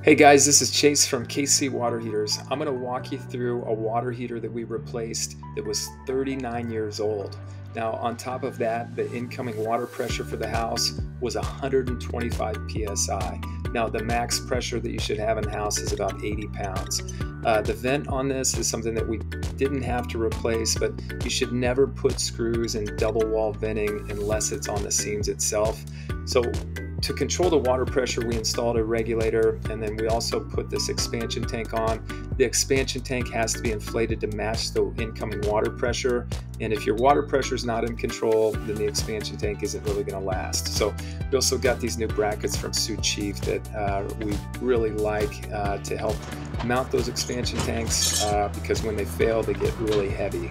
Hey guys, this is Chase from KC Water Heaters. I'm going to walk you through a water heater that we replaced that was 39 years old. Now, on top of that, the incoming water pressure for the house was 125 psi. Now, the max pressure that you should have in the house is about 80 pounds. Uh, the vent on this is something that we didn't have to replace, but you should never put screws in double wall venting unless it's on the seams itself. So to control the water pressure, we installed a regulator and then we also put this expansion tank on. The expansion tank has to be inflated to match the incoming water pressure. And if your water pressure is not in control, then the expansion tank isn't really going to last. So we also got these new brackets from Sioux Chief that uh, we really like uh, to help mount those expansion tanks uh, because when they fail, they get really heavy.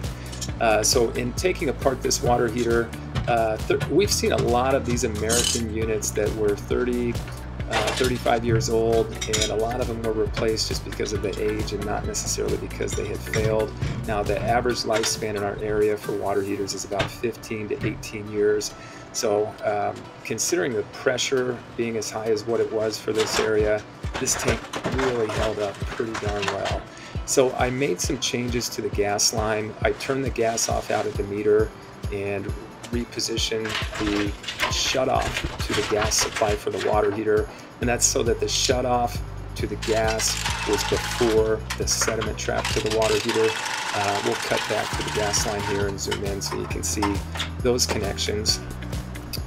Uh, so in taking apart this water heater, uh, we've seen a lot of these American units that were 30, uh, 35 years old, and a lot of them were replaced just because of the age and not necessarily because they had failed. Now, the average lifespan in our area for water heaters is about 15 to 18 years. So, um, considering the pressure being as high as what it was for this area, this tank really held up pretty darn well. So I made some changes to the gas line. I turned the gas off out of the meter and reposition the shutoff to the gas supply for the water heater. And that's so that the shutoff to the gas was before the sediment trap to the water heater. Uh, we'll cut back to the gas line here and zoom in so you can see those connections.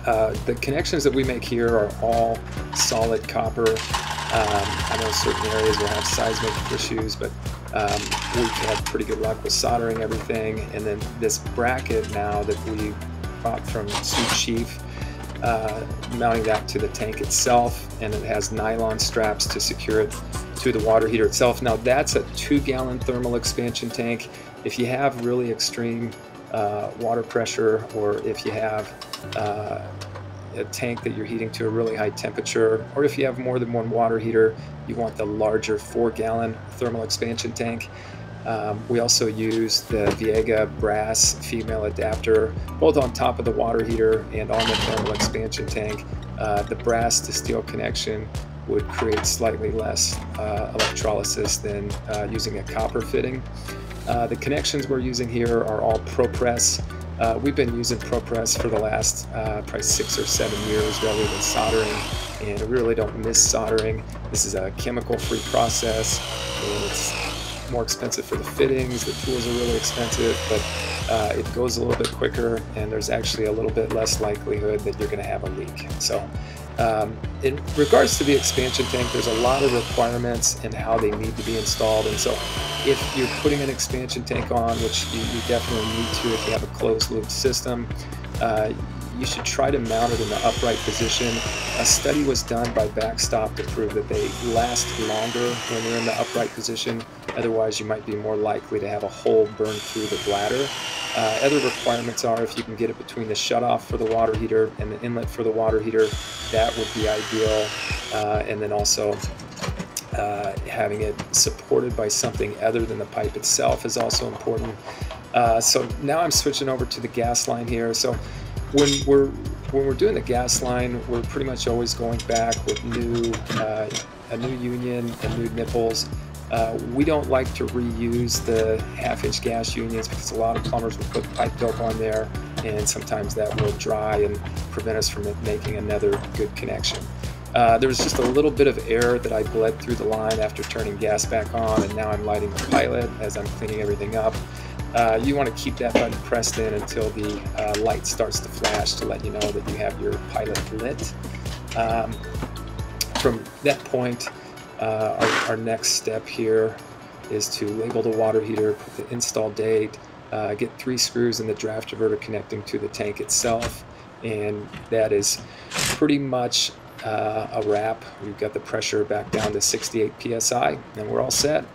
Uh, the connections that we make here are all solid copper. Um, I know certain areas will have seismic issues, but um, we've had pretty good luck with soldering everything. And then this bracket now that we bought from Sioux Chief, uh, mounting that to the tank itself, and it has nylon straps to secure it to the water heater itself. Now that's a two gallon thermal expansion tank. If you have really extreme uh, water pressure or if you have uh, a tank that you're heating to a really high temperature, or if you have more than one water heater, you want the larger four gallon thermal expansion tank. Um, we also use the Viega brass female adapter, both on top of the water heater and on the thermal expansion tank. Uh, the brass to steel connection would create slightly less uh, electrolysis than uh, using a copper fitting. Uh, the connections we're using here are all ProPress. Uh, we've been using ProPress for the last uh, probably six or seven years rather than soldering, and we really don't miss soldering. This is a chemical-free process, more expensive for the fittings. The tools are really expensive, but uh, it goes a little bit quicker and there's actually a little bit less likelihood that you're going to have a leak. So um, in regards to the expansion tank, there's a lot of requirements and how they need to be installed. And so if you're putting an expansion tank on, which you, you definitely need to if you have a closed loop system, uh, you should try to mount it in the upright position. A study was done by Backstop to prove that they last longer when they're in the upright position. Otherwise, you might be more likely to have a hole burn through the bladder. Uh, other requirements are if you can get it between the shutoff for the water heater and the inlet for the water heater, that would be ideal. Uh, and then also uh, having it supported by something other than the pipe itself is also important. Uh, so now I'm switching over to the gas line here. So when we're when we're doing the gas line, we're pretty much always going back with new uh, a new union and new nipples. Uh, we don't like to reuse the half-inch gas unions because a lot of plumbers will put pipe dope on there, and sometimes that will dry and prevent us from making another good connection. Uh, there was just a little bit of air that I bled through the line after turning gas back on, and now I'm lighting the pilot as I'm cleaning everything up. Uh, you want to keep that button pressed in until the uh, light starts to flash to let you know that you have your pilot lit. Um, from that point, uh, our, our, next step here is to label the water heater, put the install date, uh, get three screws in the draft diverter connecting to the tank itself, and that is pretty much uh, a wrap. We've got the pressure back down to 68 psi, and we're all set.